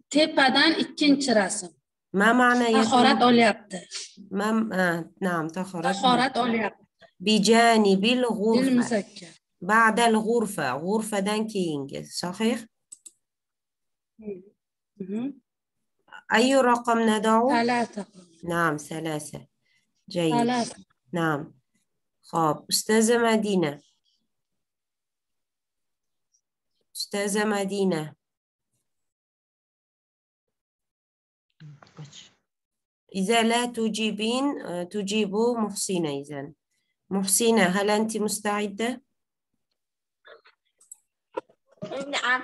tepadan ikkinchi rasm ما معنى يتوضأ olyapti ما آه نعم طهارة tahorat olyapti بجانب الغرفة. بالمزكر بعد الغرفة. غرفة دان كينج صحيح. أي رقم ندعو؟ ثلاثة. نعم ثلاثة. جيد. ثلاثة. نعم. خب أستاذة مدينة. أستاذة مدينة. إذا لا تجيبين آه، تجيب محسنة إذا. محسنة هل أنت مستعدة؟ نعم.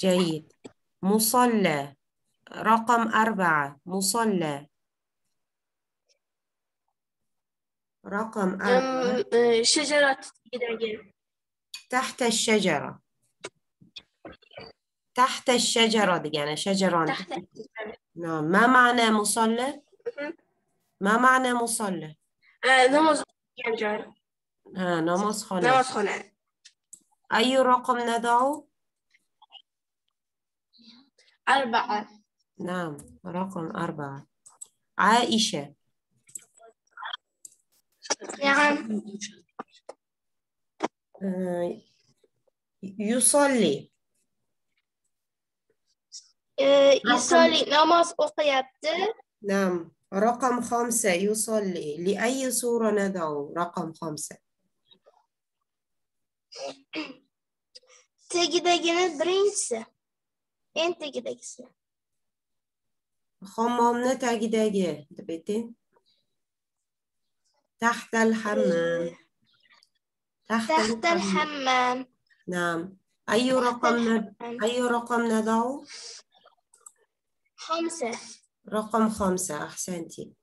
جيد. مصلى رقم أربعة. مصلى. رقم أربعة. آه، شجرة تحت الشجرة. تحت الشجرة يعني شجرة. تحت نعم. ما معنى مصلى؟ ما معنى مصلى؟ آه، نمز جنجر. ها نماز خانة نمز خنة أي رقم ندعو؟ أربعة. نعم رقم أربعة. عائشة. نعم. آه، يصلي. yusolli namoz o'qiyapti. Nam raqam xomsa yusolli. Li ayyi sura nadau raqam xomsa tegidagini birinchisi eng tegidagisi. Hammomni tagidagi deb ayting. Tahtal hammam tahtal hammam nam. Ayyu raqam أي raqam ندعو خمسة. رقم خمسة أحسنتي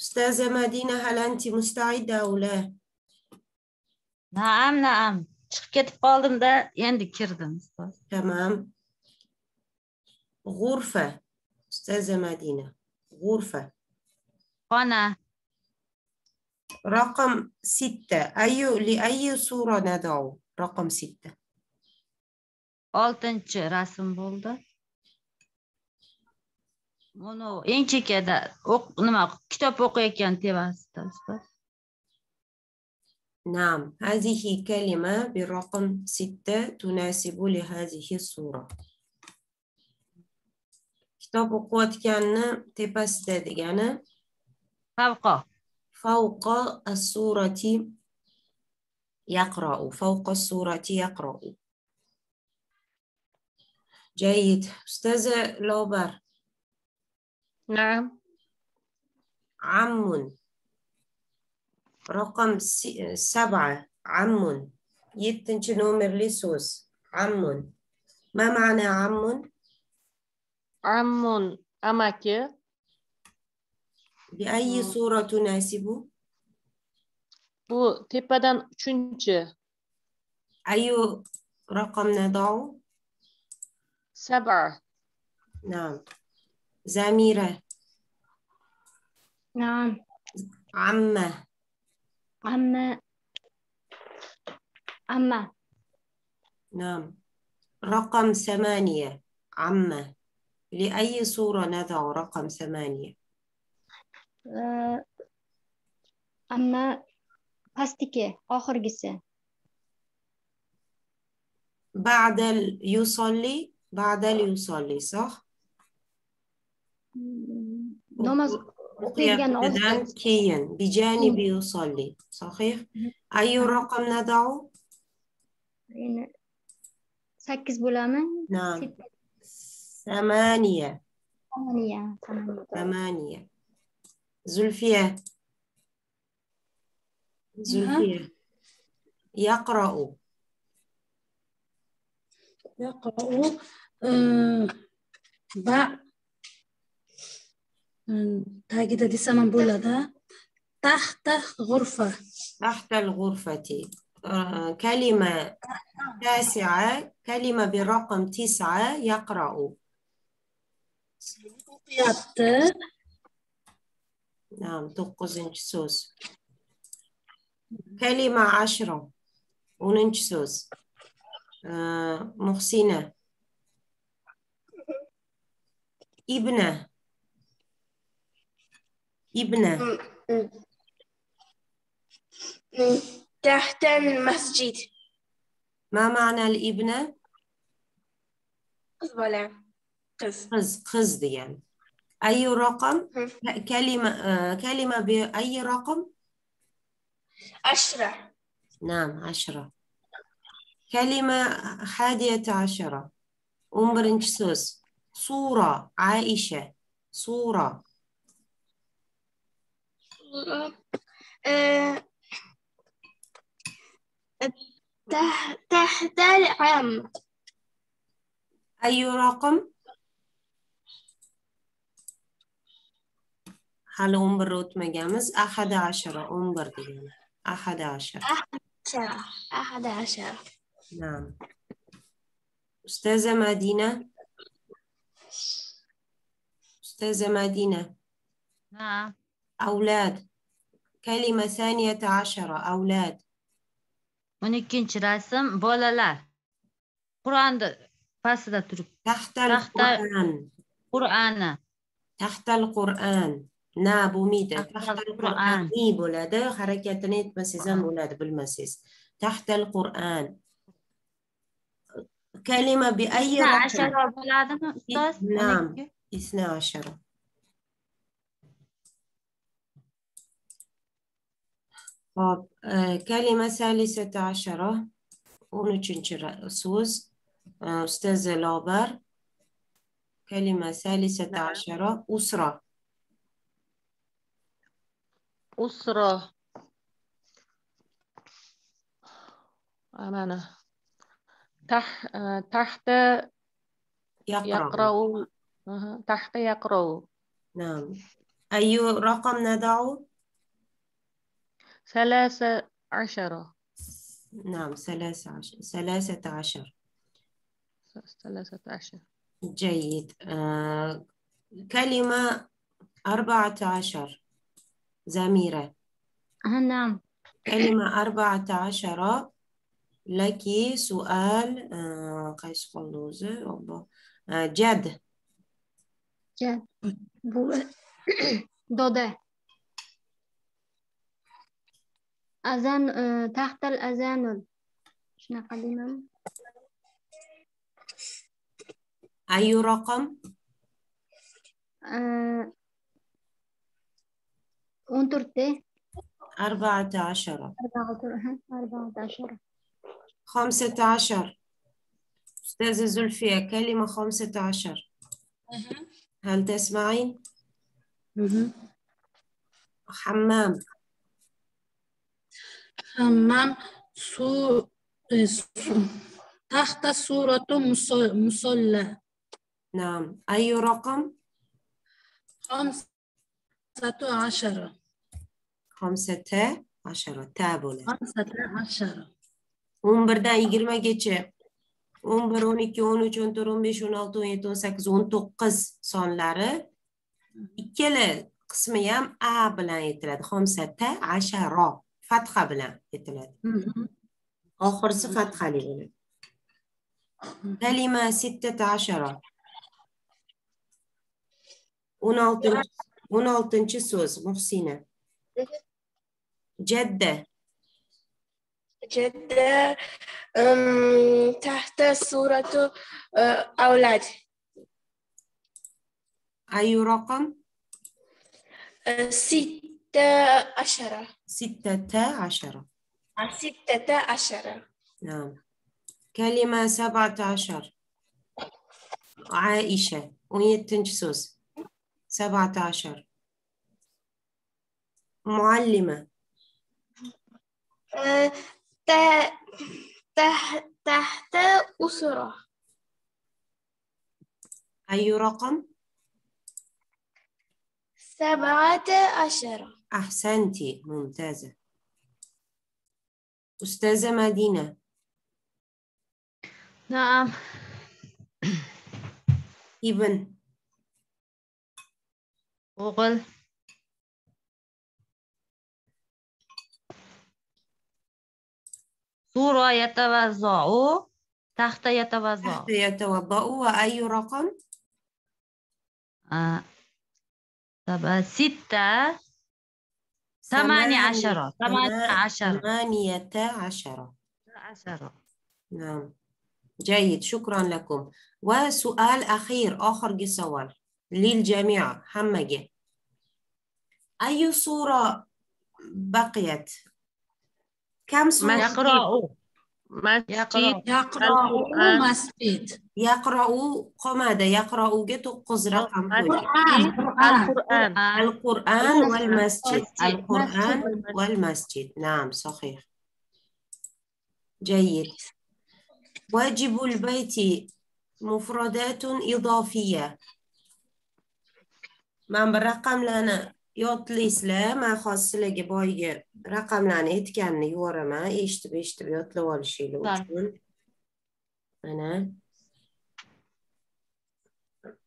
أستاذة مدينة هل أنت مستعدة أو لا؟ naam naam chiqib ketib qoldimda endi kirdim ustoz تمام غرفة أستاذة مدينة غرفة xona رقم ستة أي لأي صورة ندعو رقم ستة oltinchi rasm bo'ldi uni eng chekkada o'q- nima kitob o'qiyotgan tepasida ustoz نعم هذه كلمة برقم ستة تناسب لهذه الصورة kitob o'qiyotganni tepasida degani favqo فوق الصورة يقرأ فوق الصورة يقرأ جيد أستاذة لوبر نعم عم رقم س- سبعة عم يتنش نومر لسوس عم ما معنى عم عم amaki بأي مم. صورة تناسب bu tepadan uchinchi أي رقم نضع sab'a نعم زميرة. نعم. عمة. عم عم نعم. رقم ثمانية. عمة. لأي صورة نضع رقم ثمانية؟ آه، عم pastiki oxirgisi بعد يصلي. بعد يصلي صح؟ يبتدان oldin كيا بجانب يصلي صحيح؟ أي رقم نضع؟ Yani sakkiz bo'lami نعم. ثمانية. ثمانية ثمانية. ثمانية. زلفية. زلفية. يقرأ. يقرأ. آه، باء. آه، tagida desaman bo'ladi تحت غرفة. تحت الغرفة. آه، كلمة تاسعة كلمة برقم تسعة يقرأ. نعم توقزنش سوس. كلمة عشرة وننش سوس. آه، محسنة ابنة تحت المسجد. ما معنى الابنة؟ قز ولا قز. قز قز يعني أي رقم؟ كلمة آه، كلمة بأي رقم؟ عشرة. نعم عشرة كلمة حادية عشرة أمبرنش سوس صورة عائشة صورة تحت العام. أي رقم؟ هل أمبر روت مجامز أحد عشرة أمبر ديانا أحد عشر عشرة. أحد عشر. نعم أستاذة مدينة أستاذة مدينة naam أولاد. كلمة ثانية عشرة أولاد. ونكينش راسم بولا لا قرآن فاس دا ترك تحت القرآن قرآن تحت القرآن نا بوميدا تحت القرآن ني بولادا حركة نيت مسيزان بولاد بالمسيز تحت القرآن كلمة بأي رقم؟ 12 بلادنا أستاذ؟ نعم 12 Hop, e, kelime selisete aşara 13. söz e, Üstez Laber kelime selisete aşara usra usra أمانة تح... تحت يقرأ تحت يقرأ نعم أي رقم ندعه؟ ثلاثة عشرة نعم ثلاثة عشر ثلاثة عشر. ثلاثة عشر. جيد. آه كلمة أربعة عشر. زميرة نعم. كلمة أربعة عشر. لك سؤال. آه قيس قلوزة. آه جد. جد. بو أذان آه، تحت الأذان. شنو قديما أي رقم؟ آه، أنترتي أربعة عشر أربعة عشر خمسة عشر أستاذة زلفية كلمة خمسة عشر هل تسمعين؟ حمام. حمام سو سو- تحت سورة مص- مصلى نعم أي رقم؟ خمسة عشر خمسة عشرة تابولة خمسة عشر 11'dan 20'e geçe 11, 12, 13, 14, 15, 16, 17, 18, 19 sonlari ikkala qismi ham a bilan aytiladi. Xomsata ashara fatha bilan aytiladi oxirisi fathali bo'ladi. Kalima sittata ashara. O'n oltinchi o'n oltinchi so'z muhsina. Jadda. Jadda um, tahta suratu uh, avlad. Ayu raqam? Uh, Sitta ashara. ستة عشرة ستة عشرة نعم. كلمة سبعة عشر. عائشة ويتنج سوس سبعة عشر. معلمة. أه، ت- تح- تحت أسرة. أي رقم؟ سبعة عشرة أحسنتي ممتازة. أستاذة مدينة. نعم. ابن. أوغل سورة يتوزع تحت يتوزع تحت يتوضأ وأي رقم؟ آه. طب ستة. ثمانية عشرة. ثمانية عشرة. ثمانية عشرة. عشرة. نعم. جيد. شكرا لكم. وسؤال أخير آخر سؤال للجميع. همجة أي صورة بقيت؟ كم صورة؟ يقرأ مسجد يقرأ. مسجد. يقرأ قمادة يقرأ رقم فوق. القرآن. القرآن. القرآن. والمسجد. مسجد. القرآن مسجد. والمسجد. نعم صحيح. جيد. واجب البيت مفردات إضافية. من بالرقم لنا؟ يتكن يورا ما يشتبي يشتبي يطلو ولا شيء لو طيب. تكون. أنا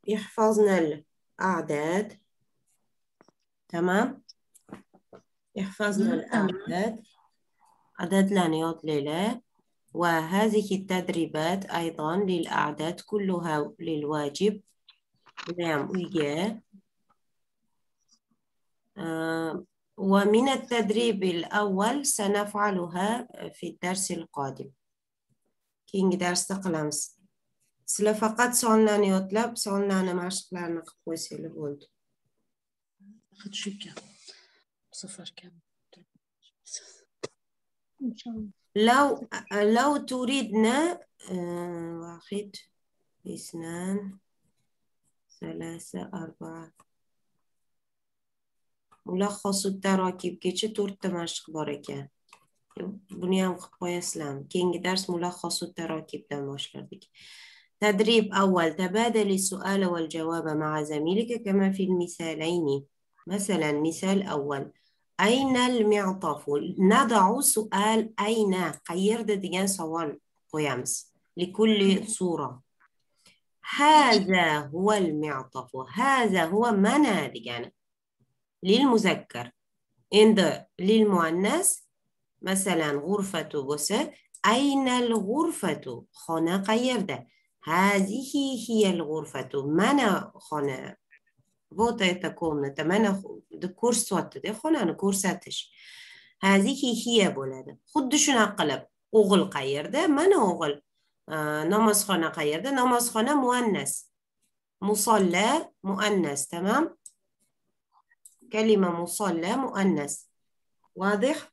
يحفظنا الأعداد تمام يحفظنا الأعداد عدد لانيوت ليلة وهذه التدريبات أيضا للأعداد كلها للواجب نعم ويجا آه آه، ومن التدريب الأول سنفعلها في الدرس القادم. كينغ درس تقلمس. سلا فقط سولنان يطلب سولنان معش قلعنا قويسي لبولد أخذ شكا صفر كام لو لو تريدنا آه، واحد اثنان ثلاثة أربعة ملخص التراكيبgacha to'rtta mashq bor ekan. Buni ham qilib qo'yasizlarmi keyingi dars mulakhasu tarakibdan boshladik تدريب أول تبادل السؤال والجواب مع زميلك كما في المثالين مثلا مثال أول أين المعطف نضع سؤال أين غير ديان سؤال قيامس لكل صورة هذا هو المعطف هذا هو lil muzakkar. Endi lil muannas masalan g'urfatu bo'lsa aynal g'urfatu xona qayerda hazihi hiyal g'urfatu. Mana xona вот эта комната mana ko'rsatdi ko'rsatyaptida xonani ko'rsatish. Hazihi hiya bo'ladi. Xuddi shunaqa qilib o'g'il qayerda mana o'g'il. Namozxona qayerda namozxona muannas. Musolla muannas tamom كلمة مصلى مؤنث. واضح؟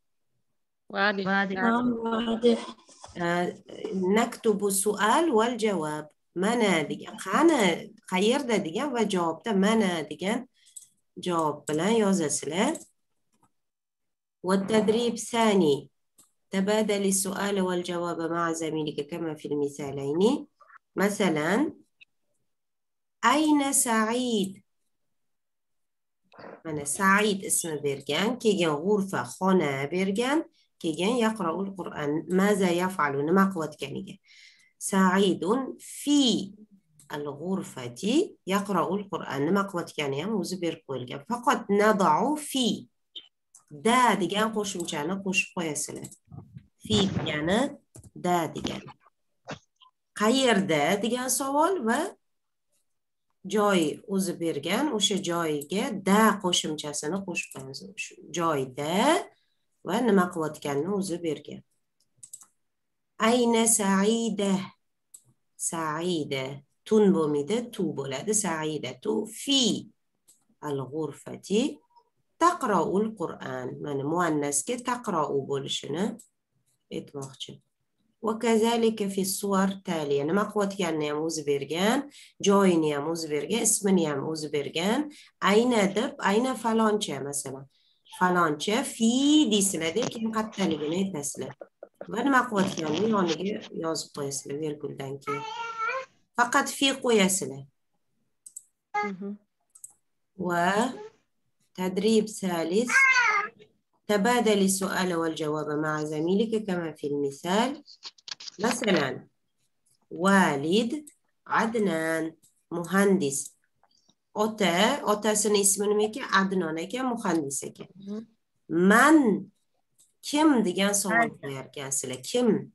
واضح. نعم. واضح. نكتب السؤال والجواب. mana degan qani qayerda degan va javobda mana degan javob bilan yozasizlar والتدريب الثاني تبادل السؤال والجواب مع زميلك كما في المثالين. مثلا أين سعيد؟ Mana said ismi bergan keyin g'urfa xona bergan keyin yaqroul qur'an maza yafalu nima qilayotganiga. Saidun fi al g'urfati yaqroul qur'an nima qilayotgani ham o'zi berib qo'yilgan. Faqat nadau fi da degan qo'shimchani qo'shib qo'yasizlar. Fi degani da degani. Qayerda degan savol va joy o'zi bergan o'sha joyiga da qo'shimchasini qo'shib qo'yamiz joyda va nima qilayotganini o'zi bergan. Ayna saida? Saida. Tun bo'lmaydi tu bo'ladi. Saida tu fi al g'urfati taqroul qur'an. Mana muannasga taqrou bo'lishini aytmoqchi. suvar taliya nima qilayotganini ham o'zi bergan joyini ham o'zi bergan ismini ham o'zi bergan ayna deb ayna faloncha masalan faloncha fi قد تلقنا qattaligini ونما va nima يعني yoniga yozib qo'yasizlar verguldan keyin faqat fi qo'yasizlar va tadrib ثالث. تبادل السؤال والجواب مع زميلك كما في المثال. مثلا والد عدنان مهندس. أتا أتا سنسمن ميكا عدنانك مهندسك. من؟ كم؟ ديجان سؤال ديار كاسلة كم؟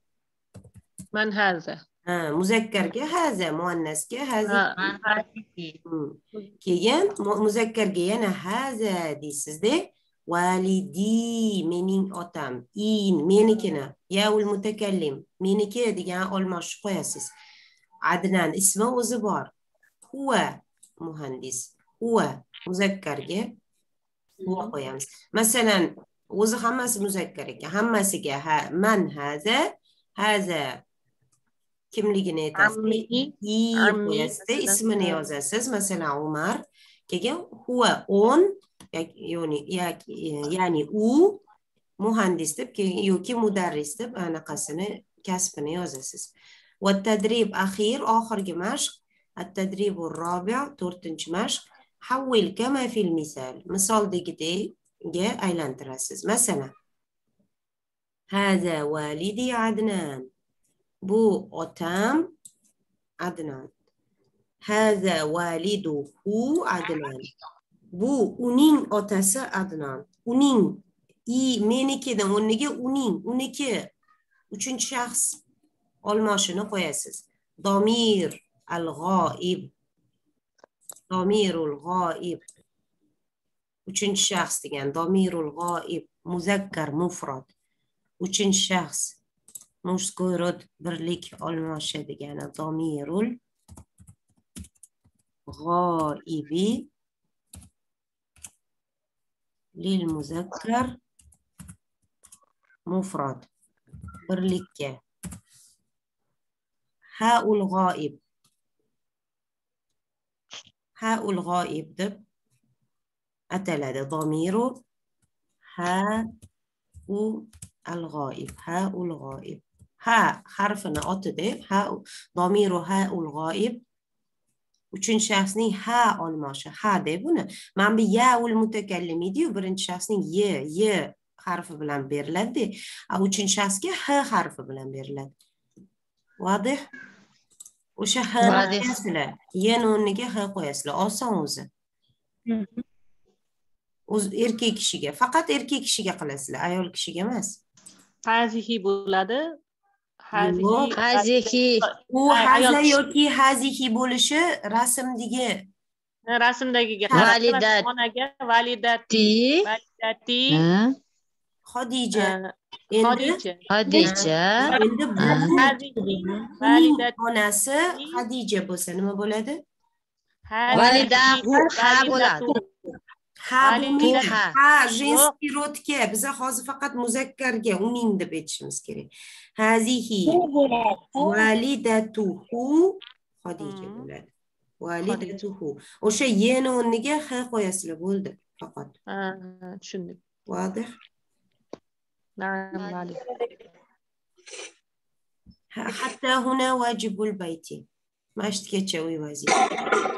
من هذا؟ مذكر كي هذا مؤنث كي هذا. من هذا. كي كي مذكر كي أنا هذا دي سيدي validi mening otam. In menikini yaul mutakallim. Meniki degan olmoshib qo'yasiz. Adnan ismi o'zi bor. Huva muhandis. Huva muzakkarga huva qo'yamiz. Masalan o'zi hammasi muzakkar ekan. Hammasiga ha man haza haza kimligini aytasiz. I qo'yasizda ismini yozasiz. Masalan umar. Keyin huva o'n ya'ni ya'ni u muhandis deb keyin yoki mudarris deb anaqasini kasbini yozasiz. Va tadrib axir oxirgi mashq. At tadribu robi to'rtinchi mashq. Havil kama fil misal. Misoldagidaga aylantirasiz. Masalan haza validi adnan. Bu otam adnan. Haza validuhu adnan. Bu uning otasi adnon uning i menikidan o'rniga uning uniki uchinchi shaxs olmoshini qo'yasiz. Domir al g'oib domirul g'oib. Uchinchi shaxs degan domirul g'oib muzakkar mufrod. Uchinchi shaxs mужской rod birlik olmoshi degani domirul g'oibi. للمذكر مفرد. برلكة هاء الغائب. هاء الغائب. دب أتلد ضميره هاء الغائب. هاء الغائب. هاء حرف نقط ده هاء ضميره هاء الغائب. Uchinchi shaxsning ha olmoshi ha deb buni. Mana bu ya ul mutakallim ediyu birinchi shaxsning y y harfi bilan beriladi uchinchi shaxsga h harfi bilan beriladi. Vodih o'sha h qo'yasizlar. Yni o'rniga h qo'yasizlar. Oson o'zi. Erkak kishiga. Faqat erkak kishiga qilasizlar. Ayol kishiga emas. Hazihi bo'ladi hazihi u haza yoki hazihi bo'lishi rasmdagi. Rasmdagiga Validat. onaga validati ti. Validati. Xodija. Endi xodija. Xadija endi validati onasi hadija bo'lsa nima bo'ladi? Validahu ha bo'ladi. ha bu men ha jenskiy rodga biza hozir faqat muzakkarga uning deb aytishimiz kerak. Hazihi. Validatuhu hodiyga bo'ladi. Validatuhu o'sha yeni o'rniga h qo'yasizlar bo'ldi faqat. Tushundim. Vodih hatto huna vajibul bayti. Mashtgacha uy vazifa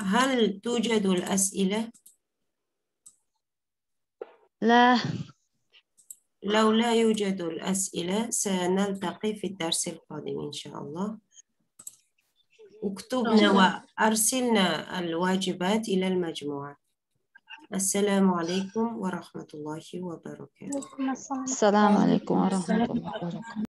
هل توجد الأسئلة؟ la لو لا يوجد الأسئلة سنلتقي في الدرس القادم إن شاء الله. اكتبنا وأرسلنا الواجبات إلى المجموعة. السلام عليكم ورحمة الله وبركاته. عليكم السلام. va rahmatullohi va barakatuh